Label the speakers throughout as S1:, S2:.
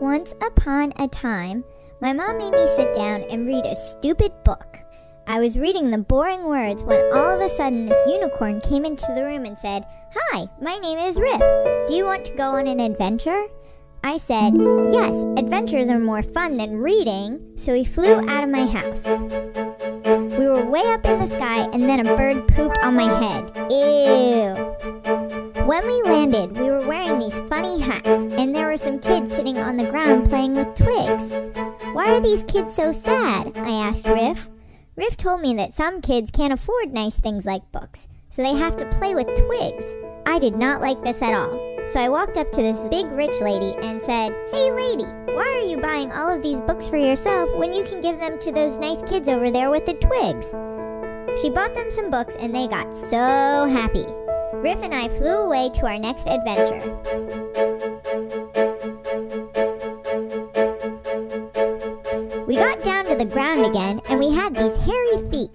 S1: Once upon a time, my mom made me sit down and read a stupid book. I was reading the boring words when all of a sudden this unicorn came into the room and said, Hi, my name is Riff. Do you want to go on an adventure? I said, Yes, adventures are more fun than reading, so he flew out of my house. We were way up in the sky, and then a bird pooped on my head. Ew. When we landed, we were wearing these funny hats, and there were some kids sitting on the ground playing with twigs. Why are these kids so sad? I asked Riff. Riff told me that some kids can't afford nice things like books, so they have to play with twigs. I did not like this at all. So I walked up to this big rich lady and said, Hey lady, why are you buying all of these books for yourself when you can give them to those nice kids over there with the twigs? She bought them some books and they got so happy. Riff and I flew away to our next adventure. We got down to the ground again and we had these hairy feet.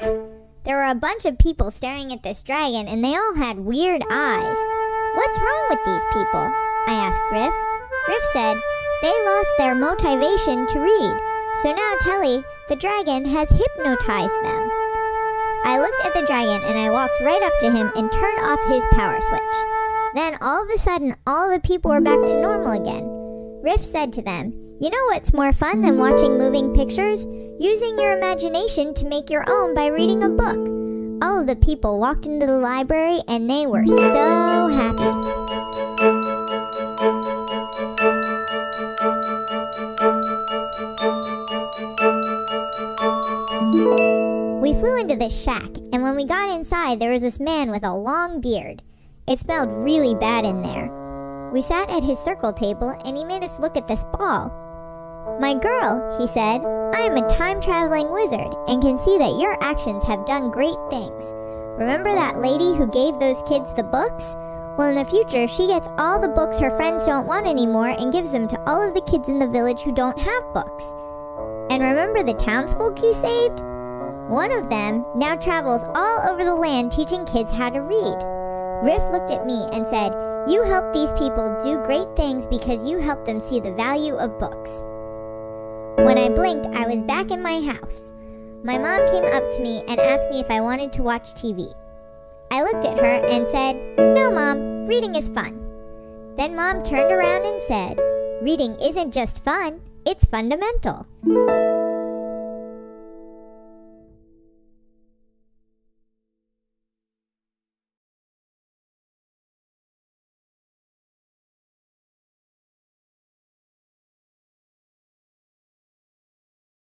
S1: There were a bunch of people staring at this dragon and they all had weird eyes. What's wrong with these people? I asked Riff. Riff said, they lost their motivation to read. So now Telly, the dragon, has hypnotized them. I looked at the dragon and I walked right up to him and turned off his power switch. Then all of a sudden, all the people were back to normal again. Riff said to them, You know what's more fun than watching moving pictures? Using your imagination to make your own by reading a book. All of the people walked into the library and they were so happy. We flew into this shack, and when we got inside, there was this man with a long beard. It smelled really bad in there. We sat at his circle table, and he made us look at this ball. My girl, he said, I am a time traveling wizard and can see that your actions have done great things. Remember that lady who gave those kids the books? Well, in the future, she gets all the books her friends don't want anymore and gives them to all of the kids in the village who don't have books. And remember the townsfolk you saved? One of them now travels all over the land teaching kids how to read. Riff looked at me and said, You help these people do great things because you help them see the value of books. When I blinked, I was back in my house. My mom came up to me and asked me if I wanted to watch TV. I looked at her and said, No, Mom, reading is fun. Then Mom turned around and said, Reading isn't just fun, it's fundamental.